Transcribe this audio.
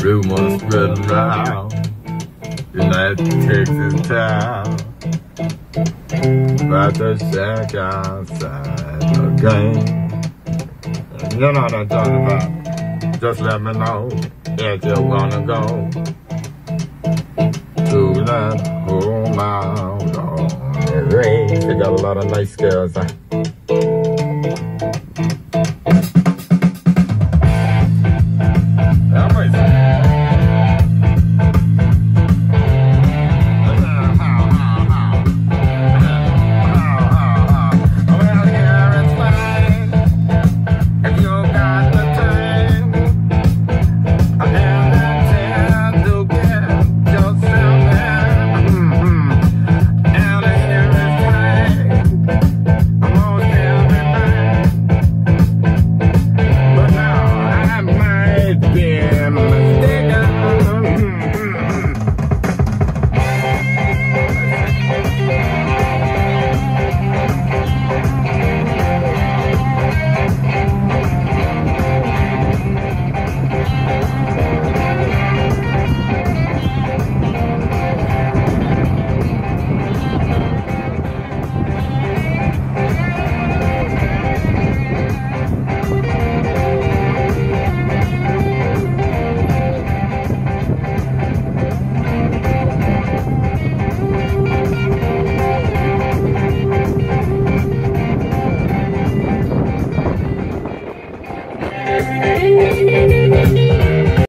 Rumors spread around. United Texas town About the shack outside the game. You know what I'm talking about. Just let me know if you wanna go. To that home out on range They got a lot of nice girls